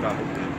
उसका